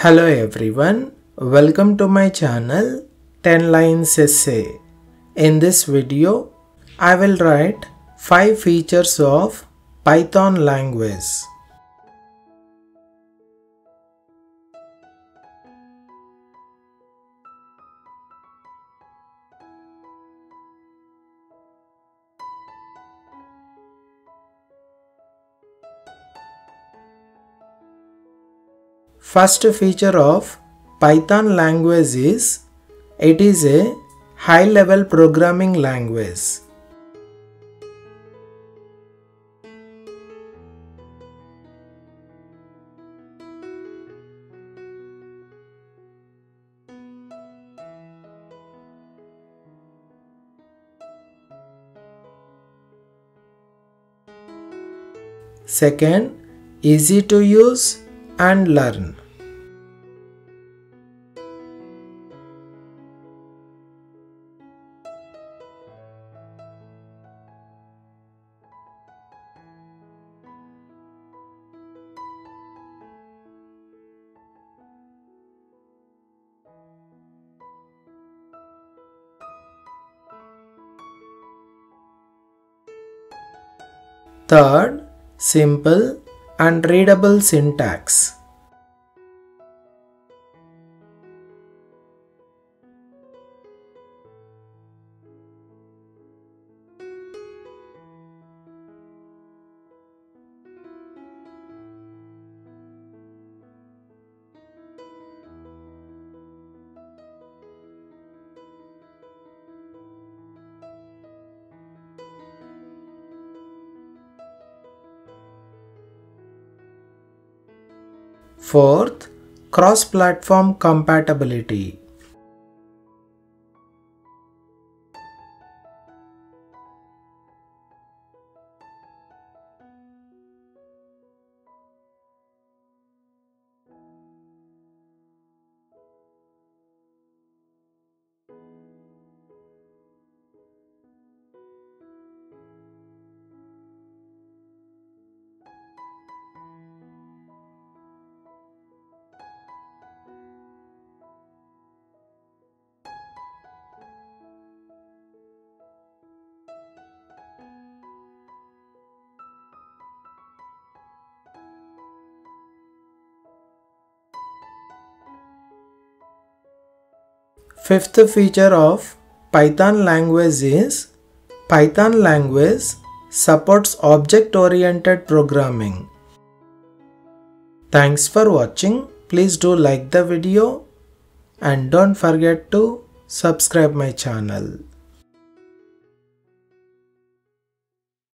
Hello everyone, welcome to my channel 10 lines essay. In this video, I will write 5 features of Python language. First feature of Python language is it is a high level programming language. Second, easy to use and learn. Third, simple and readable syntax. Fourth, cross-platform compatibility. Fifth feature of Python language is Python language supports object-oriented programming. Thanks for watching. Please do like the video and don't forget to subscribe my channel.